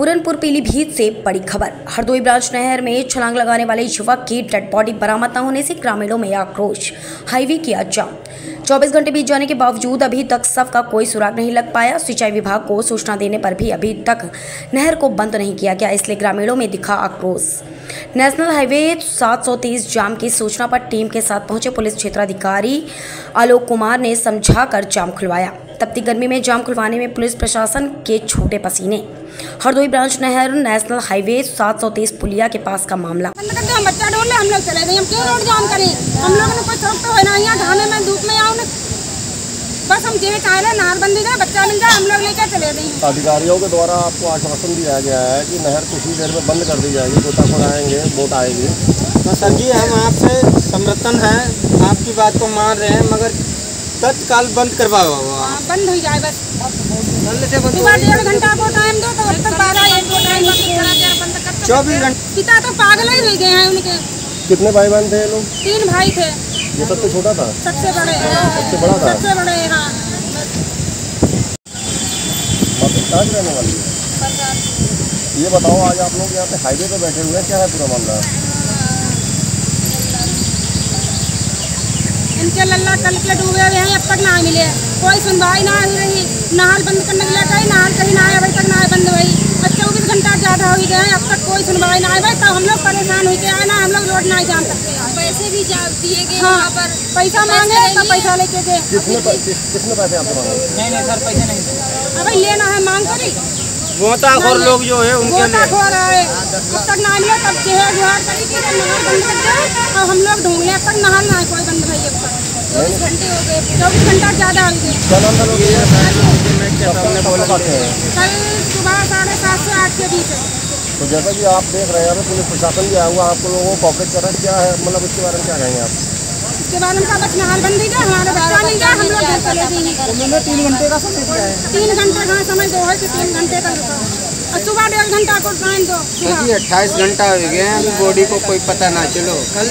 पूरनपुर पीलीभीत से बड़ी खबर। हरदोई ब्रांच नहर में छलांग लगाने वाले युवक की डेड बॉडी बरामद न होने से ग्रामीणों में आक्रोश। हाईवे किया जाम 24 घंटे बीत जाने के बावजूद अभी तक शव का कोई सुराग नहीं लग पाया। सिंचाई विभाग को सूचना देने पर भी अभी तक नहर को बंद नहीं किया गया, इसलिए ग्रामीणों में दिखा आक्रोश। नेशनल हाईवे 730 जाम की सूचना पर टीम के साथ पहुँचे पुलिस क्षेत्राधिकारी आलोक कुमार ने समझाकर जाम खुलवाया। तपती गर्मी में जाम खुलवाने में पुलिस प्रशासन के छोटे पसीने। हरदोई ब्रांच नहर नेशनल हाईवे 730 पुलिया के पास का मामला। बंद कर दो हम बच्चा ढूंढ ले हम लोग चले गए। हम क्यों रोड जाम करें? हम लोगों ने कोई शौक तो है ना यहाँ ढाने में धूप में आओ बस हम चाहे ना नार बंदी बच्चा मिल जाए हम लोग लेकर चले गए। अधिकारियों के द्वारा आपको आश्वासन दिया गया है कि नहर कुछ ही देर में बंद कर दी जाएगी गोताखोर आएँगे बोट आएगी। तो सर जी हम आपसे समर्थन है आपकी बात को मान रहे हैं मगर तत्काल बंद करवाओ। हाँ, बंद हो जाए बस। जल्द से बंद सुबह डेढ़ घंटा को टाइम दो तो अब तक बारह एक को टाइम बंद कर चौबीस घंटे। पिता तो पागल ही हो गए हैं उनके। कितने भाई बहन थे ये लोग? तीन भाई थे। ये सबसे छोटा था? सबसे बड़े सबसे बड़ा था? सबसे बड़े हाँ। मतलब कहाँ रहने वाली है। ये बताओ आज आप लोग यहाँ पे हाईवे पे बैठे हुए हैं क्या है पूरा मामला? इनके लल्ला कल के डूबे हुए हैं अब तक ना मिले। कोई सुनवाई ना हो रही नहाल बंद करने के लिए कहीं नहाल कहीं ना आए अभी तक ना बंद हुई अब चौबीस घंटा ज़्यादा हो गए हैं अब तक कोई सुनवाई ना आए तब हम लोग परेशान हो गए ना हम लोग रोड नहीं जान सकते पैसे भी दिए गए हाँ पर। पैसा मांगे तो पैसा लेके गए। पैसे आपको नहीं नहीं सर पैसे नहीं। अभी लेना है मांग करी गोताखोर लोग जो है उनके गोता लिए। है अब तक ना मिले तब जो है गुहार करी कि नहर बंद कर दे और हम लोग ढूंढ ले अब तक नहर ना है कोई बंद भाई अब तक। चौबीस घंटे हो गए चौबीस घंटा ज़्यादा हो गए। कल सुबह साढ़े सात से आठ के बीच है। तो जैसा कि आप देख रहे हैं अभी पुलिस प्रशासन भी आया हुआ आपको लोगों को कॉपरेट कर रहा है क्या है मतलब इसके बारे में क्या कहेंगे आप? इसके बाद उनका बस नहर बंद ही गया हमारा बच्चा मिल गया हम लोग घर चले गए। तीन घंटे का समय दिया है। तीन घंटे का समय दो है कि तीन घंटे का। और सुबह डेढ़ घंटा को टाइम दो। अट्ठाईस घंटा हो गए हैं अभी बॉडी को कोई पता ना चलो। कल